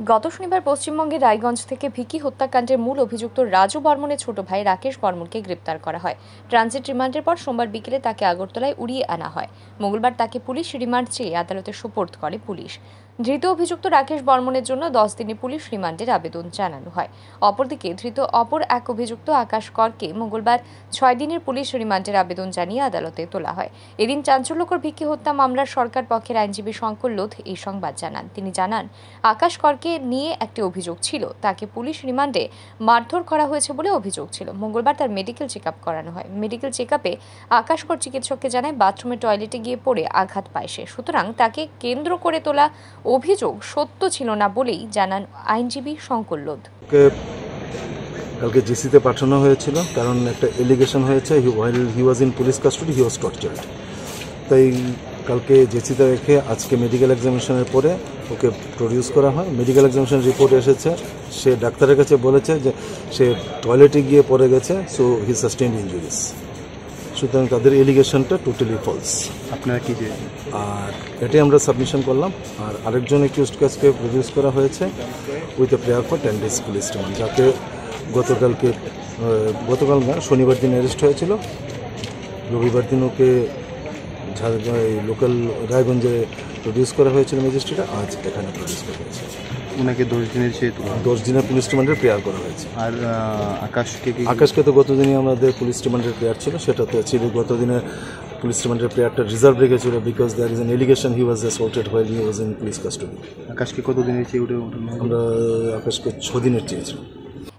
গত শনিবার পশ্চিমবঙ্গের রায়গঞ্জ থেকে ভিকি হত্যাকাণ্ডের মূল অভিযুক্ত রাজু বর্মনের ছোট ভাই রাকেশ বর্মনকে গ্রেপ্তার করা হয়। ট্রানজিট রিমান্ডের পর সোমবার বিকেলে তাকে আগরতলায় উড়িয়ে আনা হয়। মঙ্গলবার তাকে পুলিশ রিমান্ড চেয়ে আদালতে সোপর্দ করে পুলিশ। ধৃত অভিযুক্ত রাকেশ বর্মনের জন্য দশ দিনে পুলিশ রিমান্ডের আবেদন জানানো হয়। অপরদিকে ধৃত অপর এক অভিযুক্ত আকাশ করকে মঙ্গলবার ছয় দিনের পুলিশ রিমান্ডের আবেদন জানিয়ে আদালতে তোলা হয়। এদিন চাঞ্চল্যকর ভিকি হত্যা মামলার সরকার পক্ষের আইনজীবী শঙ্কর লোধ এই সংবাদ জানান। তিনি জানান, আকাশ করকে নিয়ে একটি অভিযোগ ছিল। তাকে পুলিশ রিমান্ডে মারধর করা হয়েছে বলে অভিযোগ ছিল। মঙ্গলবার তার মেডিকেল চেক করানো হয়। মেডিকেল চেক আপে আকাশ কর চিকিৎসককে জানায়, বাথরুমে টয়লেটে গিয়ে পড়ে আঘাত পায় সে। সুতরাং তাকে কেন্দ্র করে তোলা অভিযোগ সত্য ছিল না বলেই জানান আইনজীবী শঙ্কর লোধ। কালকে জিসিতে পাঠানো হয়েছিল, কারণ একটা এলিগেশন হয়েছে he was in police custody he was tortured তাই কালকে জেসিতে রেখে আজকে মেডিকেল এক্সামিনেশনের পরে ওকে প্রডিউস করা হয়। মেডিকেল এক্সামিনেশন রিপোর্ট এসেছে। সে ডাক্তারের কাছে বলেছে যে সে টয়লেটে গিয়ে পড়ে গেছে সো হি সাস্টেন্ড ইঞ্জুরিস সুতরাং তাদের এলিগেশনটা টোটালি ফলস আপনারা কি যে আর এটাই আমরা সাবমিশন করলাম। আর আরেকজন অ্যাকিউজড কেসকে প্রডিউস করা হয়েছে with a prayer for ten days police remand যাকে গতকালকে গতকাল না শনিবার দিন অ্যারেস্ট হয়েছিল। রবিবার দিন ওকে ঝাড়গ্রাম এই লোকাল রায়গঞ্জে প্রডিউস করা হয়েছিল ম্যাজিস্ট্রেটে আজ এখানে প্রডিউস করা হয়েছে। ওনাকে দশ দিনের চেয়ে দশ দিনের পুলিশ রিমান্ডের প্রেয়ার করা হয়েছে। আর আকাশকে আকাশকে তো গতদিনই আমাদের পুলিশ রিমান্ডের প্রেয়ার ছিল সেটা তো ছিল গতদিনে পুলিশ রিমান্ডের প্রেয়ারটা রিজার্ভ রেখেছিল because there is an allegation he was assaulted while he was in police custody আকাশকে কত দিনের চেয়ে উঠে আমরা আকাশকে ছ দিনের চেয়েছিলাম।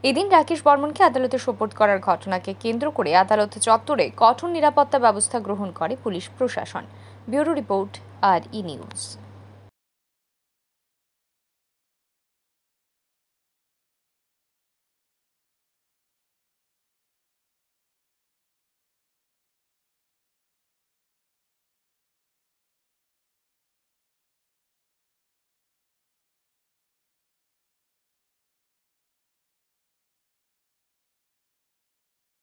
এদিন রাকেশ বর্মনকে আদালতে সোপর্দ করার ঘটনাকে কেন্দ্র করে আদালত চত্বরে কঠোর নিরাপত্তা ব্যবস্থা গ্রহণ করে পুলিশ প্রশাসন। ব্যুরো রিপোর্ট আর ই নিউজ।